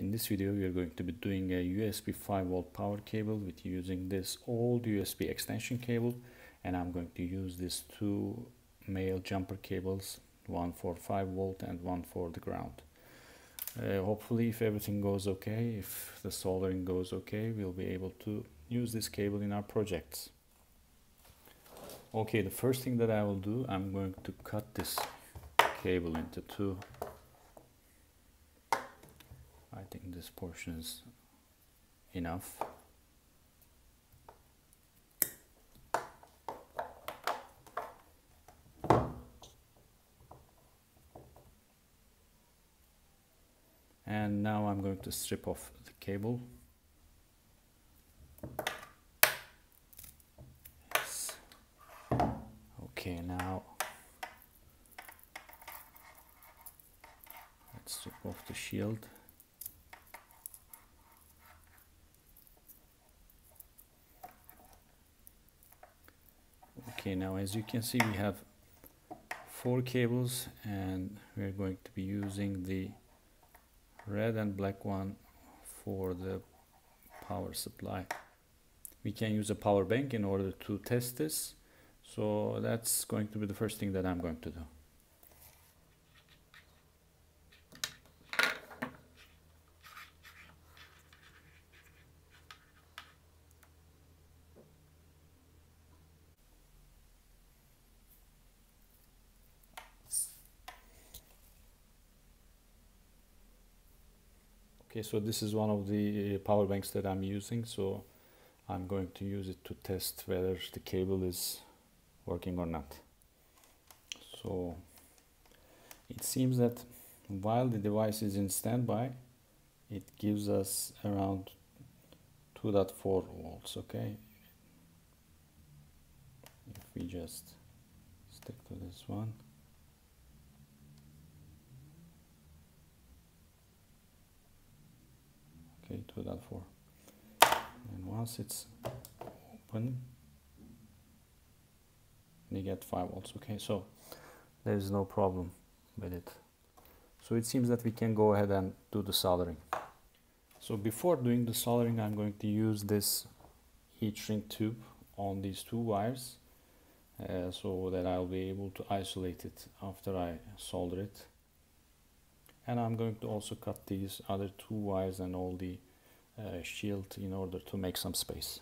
in this video we are going to be doing a USB 5 volt power cable with using this old USB extension cable and I'm going to use these two male jumper cables one for 5 volt and one for the ground. Uh, hopefully if everything goes okay if the soldering goes okay we'll be able to use this cable in our projects. Okay the first thing that I will do I'm going to cut this cable into two I think this portion is enough. And now I'm going to strip off the cable. Yes. okay now let's strip off the shield okay now as you can see we have four cables and we're going to be using the red and black one for the power supply. We can use a power bank in order to test this so that's going to be the first thing that I'm going to do okay so this is one of the uh, power banks that I'm using so I'm going to use it to test whether the cable is working or not. So it seems that while the device is in standby it gives us around 2.4 volts okay? If we just stick to this one okay 2.4 and once it's open you get 5 volts okay? So there is no problem with it. So it seems that we can go ahead and do the soldering. So before doing the soldering I'm going to use this heat shrink tube on these two wires uh, so that I'll be able to isolate it after I solder it and I'm going to also cut these other two wires and all the uh, shield in order to make some space.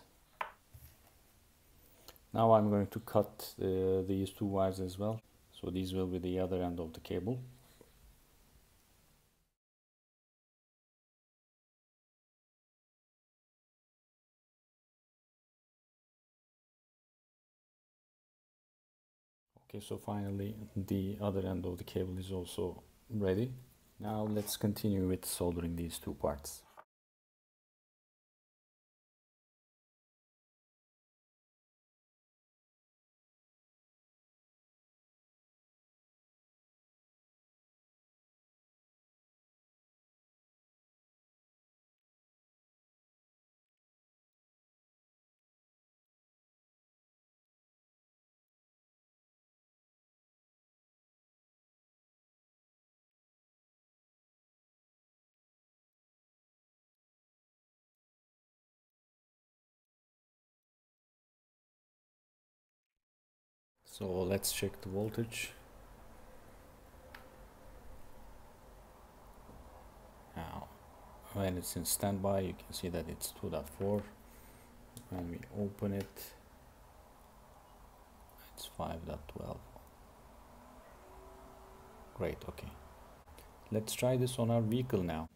Now I'm going to cut uh, these two wires as well. So these will be the other end of the cable. Okay, so finally the other end of the cable is also ready. Now let's continue with soldering these two parts. So let's check the voltage. Now, when it's in standby, you can see that it's 2.4. When we open it, it's 5.12. Great, okay. Let's try this on our vehicle now.